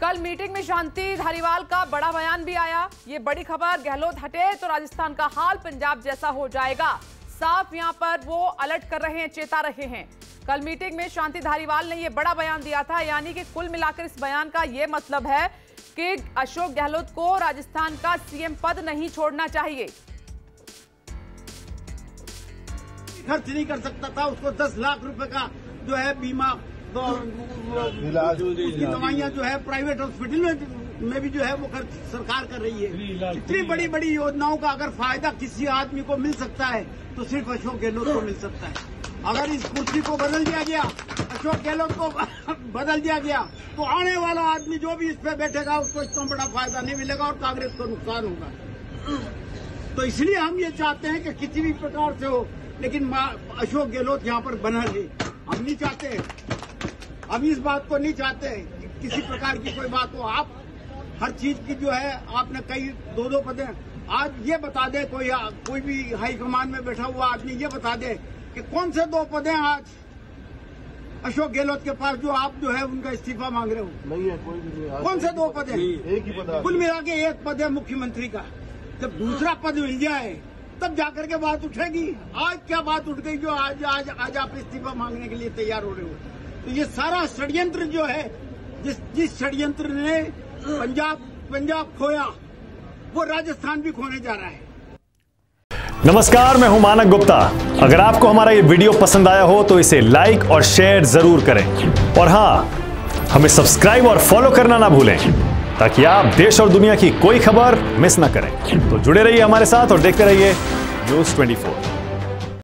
कल मीटिंग में शांति धारीवाल का बड़ा बयान भी आया। ये बड़ी खबर, गहलोत हटे तो राजस्थान का हाल पंजाब जैसा हो जाएगा। साफ़ यहाँ पर वो अलर्ट कर रहे हैं, चेता रहे हैं। कल मीटिंग में शांति धारीवाल ने ये बड़ा बयान दिया था, यानी कि कुल मिलाकर इस बयान का ये मतलब है कि अशोक गहलोत को राजस्थान का सीएम पद नहीं छोड़ना चाहिए। खर्च नहीं कर सकता था, उसको दस लाख रुपए का जो है बीमा तो उसकी दवाइयाँ जो है प्राइवेट हॉस्पिटल में में भी जो है वो खर्च सरकार कर रही है। इतनी बड़ी बड़ी योजनाओं का अगर फ़ायदा किसी आदमी को मिल सकता है तो सिर्फ़ अशोक गहलोत को मिल सकता है। अगर इस कुर्सी को बदल दिया गया अशोक गहलोत को बदल दिया गया तो आने वाला आदमी जो भी इस पे बैठेगा उसको इतना बड़ा फ़ायदा नहीं मिलेगा और कांग्रेस को नुकसान होगा। तो इसलिए हम ये चाहते हैं कि किसी भी प्रकार से हो लेकिन अशोक गहलोत यहाँ पर बना रहे हम नहीं चाहते हम इस बात को नहीं चाहते कि किसी प्रकार की कोई बात हो। आप हर चीज़ की जो है आपने कई दो दो पदे। आज ये बता दे कोई कोई भी हाईकमान में बैठा हुआ आदमी ये बता दे कि कौन से दो पदे आज अशोक गहलोत के पास जो आप जो है उनका इस्तीफा मांग रहे हो? नहीं है कोई भी नहीं। कौन से दो पद? हैं एक ही पता कुल मिला के एक पद है मुख्यमंत्री का। जब दूसरा पद मिल जाए तब जाकर के बात उठेगी। आज क्या बात उठ गई जो आज आज आज आप इस्तीफा मांगने के लिए तैयार हो रहे हो? तो ये सारा षड्यंत्र जो है, जिस जिस षड्यंत्र ने पंजाब पंजाब खोया, वो राजस्थान भी खोने जा रहा है। नमस्कार, मैं हूँ मानक गुप्ता। अगर आपको हमारा ये वीडियो पसंद आया हो तो इसे लाइक और शेयर ज़रूर करें। और हाँ, हमें सब्सक्राइब और फॉलो करना ना भूलें, ताकि आप देश और दुनिया की कोई खबर मिस ना करें। तो जुड़े रहिए हमारे साथ और देखते रहिए न्यूज़ 24